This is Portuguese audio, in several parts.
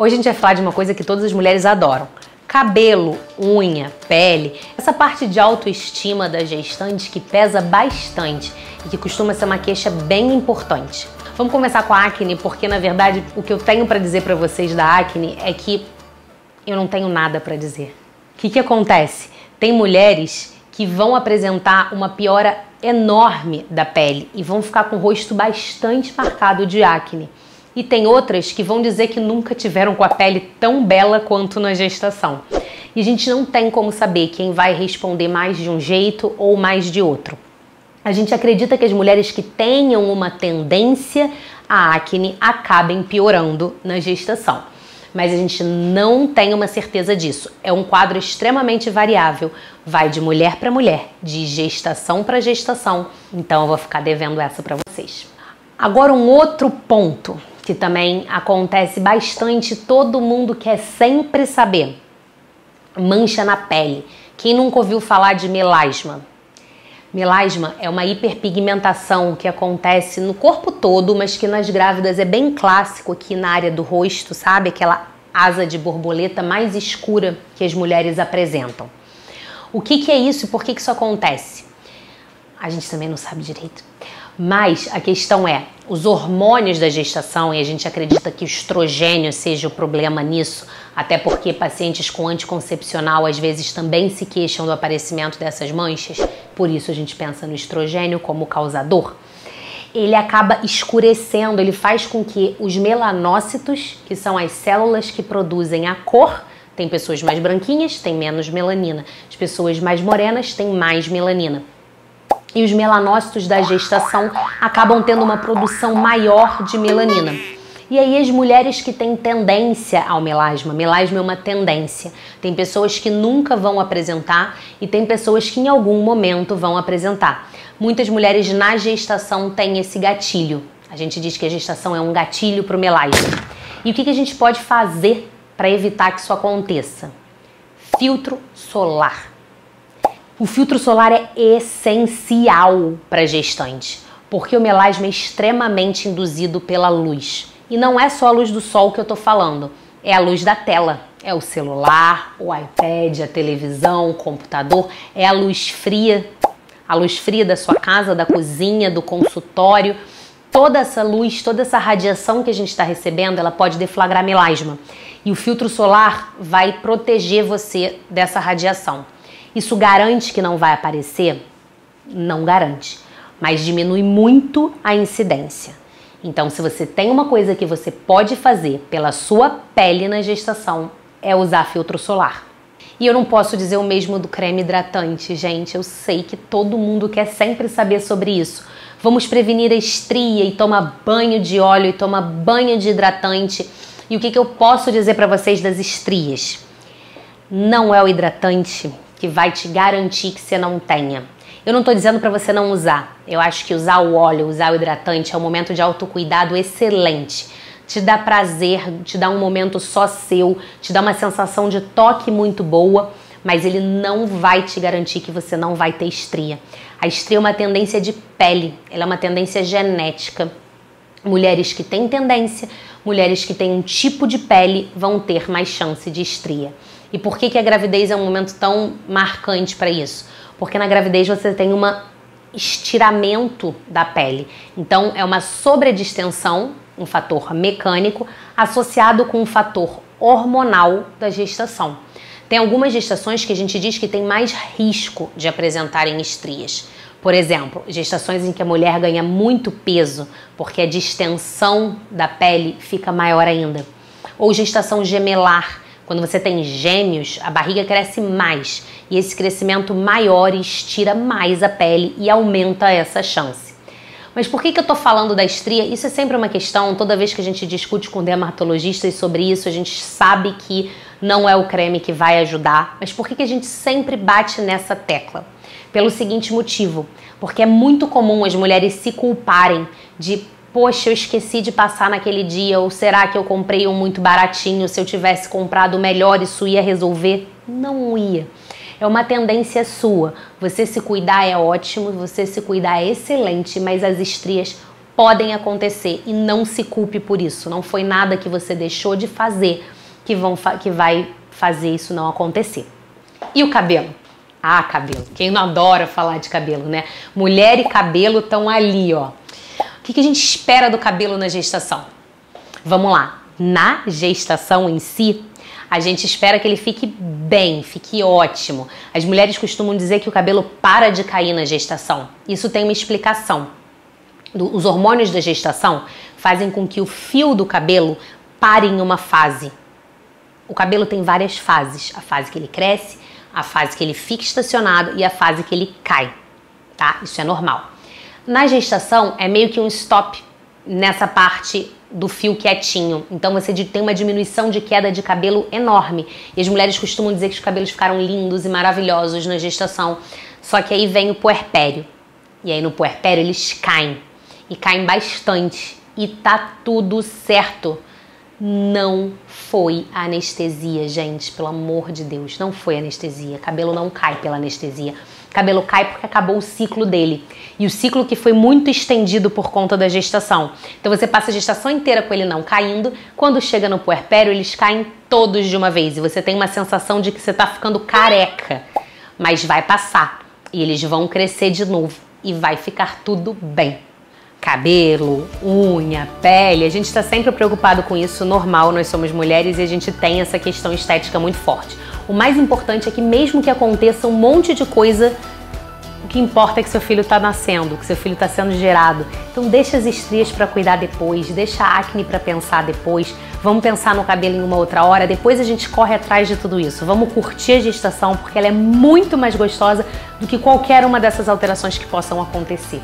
Hoje a gente vai falar de uma coisa que todas as mulheres adoram. Cabelo, unha, pele, essa parte de autoestima da gestante que pesa bastante e que costuma ser uma queixa bem importante. Vamos começar com a acne, porque na verdade o que eu tenho para dizer para vocês da acne é que eu não tenho nada para dizer. O que, que acontece? Tem mulheres que vão apresentar uma piora enorme da pele e vão ficar com o rosto bastante marcado de acne. E tem outras que vão dizer que nunca tiveram com a pele tão bela quanto na gestação. E a gente não tem como saber quem vai responder mais de um jeito ou mais de outro. A gente acredita que as mulheres que tenham uma tendência à acne acabem piorando na gestação. Mas a gente não tem uma certeza disso. É um quadro extremamente variável. Vai de mulher para mulher, de gestação para gestação. Então eu vou ficar devendo essa para vocês. Agora um outro ponto que também acontece bastante, todo mundo quer sempre saber. Mancha na pele. Quem nunca ouviu falar de melasma? Melasma é uma hiperpigmentação que acontece no corpo todo, mas que nas grávidas é bem clássico aqui na área do rosto, sabe? Aquela asa de borboleta mais escura que as mulheres apresentam. O que, que é isso e por que, que isso acontece? A gente também não sabe direito. Mas a questão é, os hormônios da gestação, e a gente acredita que o estrogênio seja o problema nisso, até porque pacientes com anticoncepcional às vezes também se queixam do aparecimento dessas manchas, por isso a gente pensa no estrogênio como causador. Ele acaba escurecendo, ele faz com que os melanócitos, que são as células que produzem a cor, tem pessoas mais branquinhas, tem menos melanina. As pessoas mais morenas têm mais melanina e os melanócitos da gestação acabam tendo uma produção maior de melanina. E aí as mulheres que têm tendência ao melasma, melasma é uma tendência. Tem pessoas que nunca vão apresentar e tem pessoas que em algum momento vão apresentar. Muitas mulheres na gestação têm esse gatilho. A gente diz que a gestação é um gatilho para o melasma. E o que, a gente pode fazer para evitar que isso aconteça? Filtro solar. O filtro solar é essencial para gestante, porque o melasma é extremamente induzido pela luz. E não é só a luz do sol que eu estou falando, é a luz da tela. É o celular, o iPad, a televisão, o computador, é a luz fria, a luz fria da sua casa, da cozinha, do consultório. Toda essa luz, toda essa radiação que a gente está recebendo, ela pode deflagrar melasma. E o filtro solar vai proteger você dessa radiação. Isso garante que não vai aparecer? Não garante, mas diminui muito a incidência. Então, se você tem uma coisa que você pode fazer pela sua pele na gestação, é usar filtro solar. E eu não posso dizer o mesmo do creme hidratante, gente. Eu sei que todo mundo quer sempre saber sobre isso. Vamos prevenir a estria e toma banho de óleo e toma banho de hidratante. E o que, que eu posso dizer para vocês das estrias? Não é o hidratante que vai te garantir que você não tenha. Eu não estou dizendo para você não usar. Eu acho que usar o óleo, usar o hidratante é um momento de autocuidado excelente. Te dá prazer, te dá um momento só seu, te dá uma sensação de toque muito boa, mas ele não vai te garantir que você não vai ter estria. A estria é uma tendência de pele, ela é uma tendência genética. Mulheres que têm tendência, mulheres que têm um tipo de pele vão ter mais chance de estria. E por que, que a gravidez é um momento tão marcante para isso? Porque na gravidez você tem um estiramento da pele. Então é uma sobredistensão, um fator mecânico, associado com um fator hormonal da gestação. Tem algumas gestações que a gente diz que tem mais risco de apresentarem estrias. Por exemplo, gestações em que a mulher ganha muito peso, porque a distensão da pele fica maior ainda. Ou gestação gemelar, quando você tem gêmeos, a barriga cresce mais e esse crescimento maior estira mais a pele e aumenta essa chance. Mas por que, que eu estou falando da estria? Isso é sempre uma questão, toda vez que a gente discute com dermatologistas sobre isso, a gente sabe que não é o creme que vai ajudar. Mas por que, que a gente sempre bate nessa tecla? Pelo seguinte motivo: porque é muito comum as mulheres se culparem de poxa, eu esqueci de passar naquele dia, ou será que eu comprei um muito baratinho? Se eu tivesse comprado melhor, isso ia resolver? Não ia. É uma tendência sua. Você se cuidar é ótimo, você se cuidar é excelente, mas as estrias podem acontecer e não se culpe por isso. Não foi nada que você deixou de fazer que, vão que vai fazer isso não acontecer. E o cabelo? Ah, cabelo. Quem não adora falar de cabelo, né? Mulher e cabelo estão ali, ó. O que, que a gente espera do cabelo na gestação? Vamos lá. Na gestação em si, a gente espera que ele fique bem, fique ótimo. As mulheres costumam dizer que o cabelo para de cair na gestação. Isso tem uma explicação. Os hormônios da gestação fazem com que o fio do cabelo pare em uma fase. O cabelo tem várias fases: a fase que ele cresce, a fase que ele fica estacionado e a fase que ele cai, tá? Isso é normal. Na gestação é meio que um stop nessa parte do fio quietinho. Então você tem uma diminuição de queda de cabelo enorme. E as mulheres costumam dizer que os cabelos ficaram lindos e maravilhosos na gestação. Só que aí vem o puerpério. E aí no puerpério eles caem. E caem bastante. E tá tudo certo não foi anestesia, gente, pelo amor de Deus, não foi anestesia. Cabelo não cai pela anestesia. Cabelo cai porque acabou o ciclo dele. E o ciclo que foi muito estendido por conta da gestação. Então você passa a gestação inteira com ele não caindo, quando chega no puerpério, eles caem todos de uma vez e você tem uma sensação de que você está ficando careca. Mas vai passar e eles vão crescer de novo e vai ficar tudo bem cabelo, unha, pele, a gente está sempre preocupado com isso, normal, nós somos mulheres e a gente tem essa questão estética muito forte. O mais importante é que mesmo que aconteça um monte de coisa, o que importa é que seu filho está nascendo, que seu filho está sendo gerado. Então deixa as estrias para cuidar depois, deixa a acne para pensar depois. Vamos pensar no cabelo em uma outra hora, depois a gente corre atrás de tudo isso. Vamos curtir a gestação porque ela é muito mais gostosa do que qualquer uma dessas alterações que possam acontecer.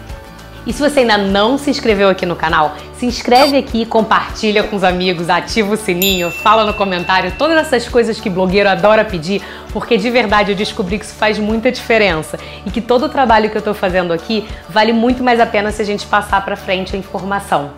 E se você ainda não se inscreveu aqui no canal, se inscreve aqui, compartilha com os amigos, ativa o sininho, fala no comentário todas essas coisas que blogueiro adora pedir, porque de verdade eu descobri que isso faz muita diferença e que todo o trabalho que eu estou fazendo aqui vale muito mais a pena se a gente passar para frente a informação.